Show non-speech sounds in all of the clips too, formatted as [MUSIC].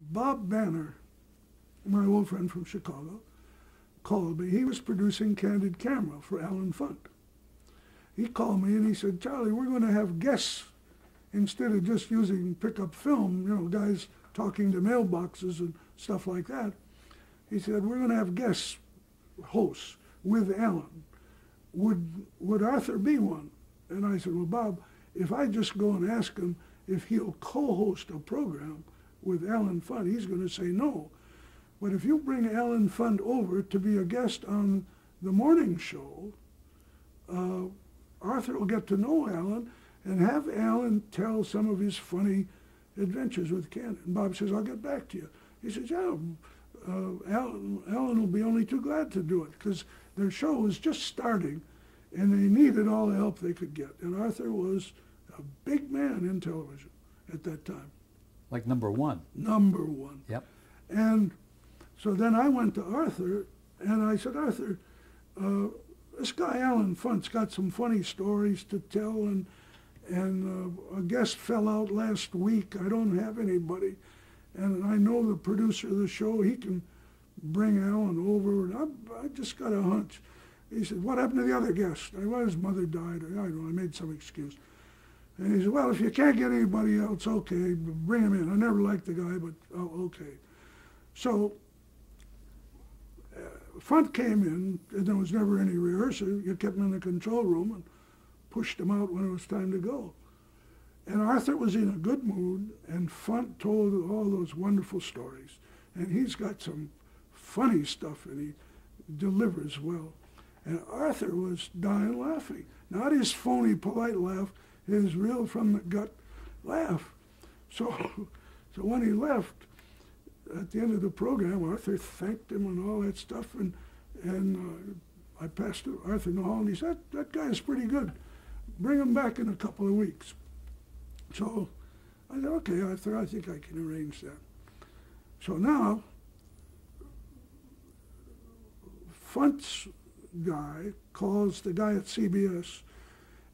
Bob Banner, my old friend from Chicago, called me. He was producing Candid Camera for Allen Funt. He called me and he said, Charlie, we're going to have guests instead of just using pickup film, you know, guys talking to mailboxes and stuff like that. He said, we're going to have guests, hosts, with Allen. Would, would Arthur be one? And I said, well, Bob, if I just go and ask him if he'll co-host a program with Allen Funt, he's going to say no. But if you bring Allen Funt over to be a guest on the morning show, uh, Arthur will get to know Allen and have Allen tell some of his funny adventures with Ken. And Bob says, I'll get back to you. He says, yeah, uh, Allen, Allen will be only too glad to do it because their show was just starting and they needed all the help they could get. And Arthur was a big man in television at that time. Like number one. Number one. Yep. And so then I went to Arthur and I said, Arthur, uh, this guy Allen Funt's got some funny stories to tell and and uh, a guest fell out last week. I don't have anybody. And I know the producer of the show, he can bring Allen over. And I, I just got a hunch. He said, what happened to the other guest? I, well, his mother died. I don't know, I made some excuse. And he said, well, if you can't get anybody else, okay, bring him in. I never liked the guy, but oh, okay. So uh, came in, and there was never any rehearsal. You kept him in the control room and pushed him out when it was time to go. And Arthur was in a good mood, and Funt told all those wonderful stories. And he's got some funny stuff, and he delivers well. And Arthur was dying laughing. Not his phony, polite laugh, his real from the gut laugh. So, [LAUGHS] so when he left, at the end of the program, Arthur thanked him and all that stuff, and and uh, I passed Arthur in the hall, and he said, "That guy is pretty good. Bring him back in a couple of weeks." So I said, "Okay, Arthur, I think I can arrange that." So now, Funt's guy calls the guy at CBS,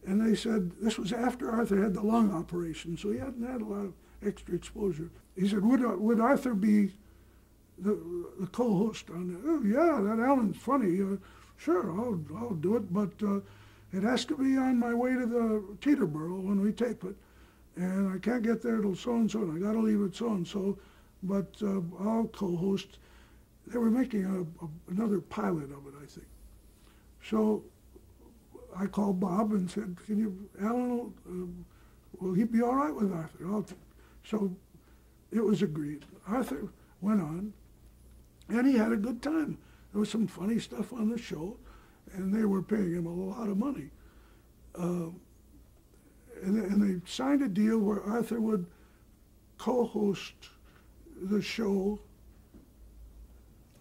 and they said this was after Arthur had the lung operation, so he hadn't had a lot of extra exposure. He said, would, uh, would Arthur be the, the co-host on that? Oh, yeah, that Allen's funny. Uh, sure, I'll, I'll do it, but uh, it has to be on my way to the Teterboro when we tape it. And I can't get there till so-and-so, and I got to leave at so-and-so, but uh, I'll co-host. They were making a, a, another pilot of it, I think. So I called Bob and said, can you, Allen? uh, will he be all right with Arthur? I'll so it was agreed. Arthur went on, and he had a good time. There was some funny stuff on the show, and they were paying him a lot of money. Uh, and, and they signed a deal where Arthur would co-host the show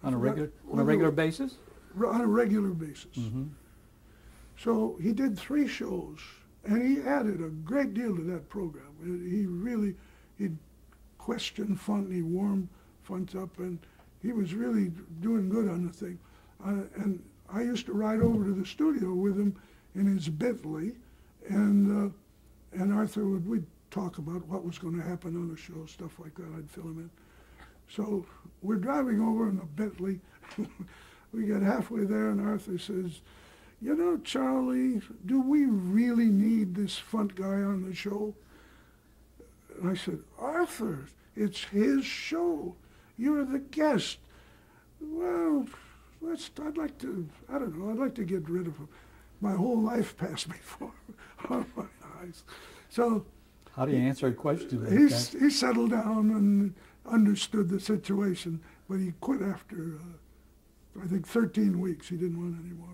on a regular on a regular basis. On a regular basis. Mm-hmm. So he did three shows, and he added a great deal to that program. He really he questioned question Funt, he warmed Funt up, and he was really doing good on the thing. Uh, and I used to ride over to the studio with him in his Bentley, and uh, and Arthur would we'd talk about what was going to happen on the show, stuff like that. I'd fill him in. So we're driving over in a Bentley. [LAUGHS] we get halfway there, and Arthur says, "You know, Charlie, do we really need this Funt guy on the show?" And I said, Arthur, it's his show. You're the guest. Well, let's, I'd like to, I don't know, I'd like to get rid of him. My whole life passed [LAUGHS] before my eyes. So. How do you answer a question like he, he settled down and understood the situation, but he quit after, uh, I think, 13 weeks. He didn't want any more